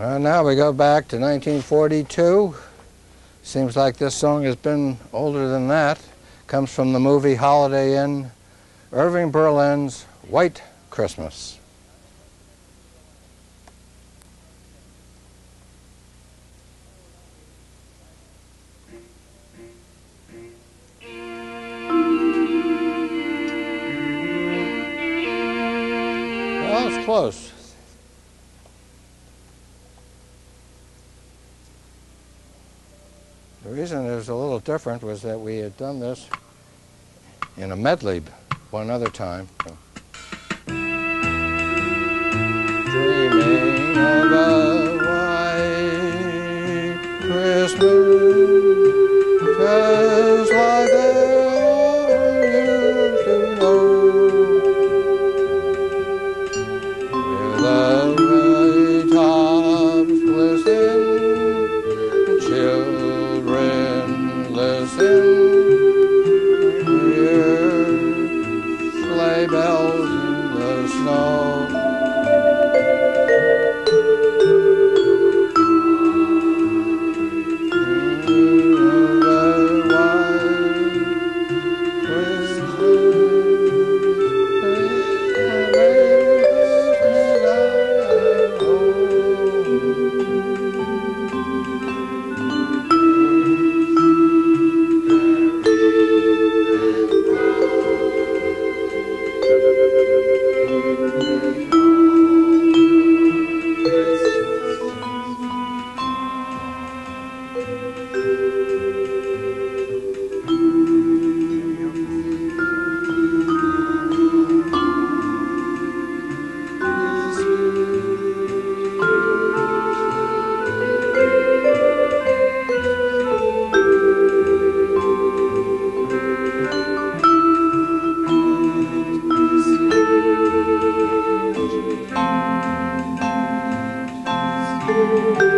Well, now we go back to 1942. Seems like this song has been older than that. Comes from the movie Holiday Inn, Irving Berlin's White Christmas. Close. The reason it was a little different was that we had done this in a medley one other time. Dreaming of a white Christmas. bells in the snow. you.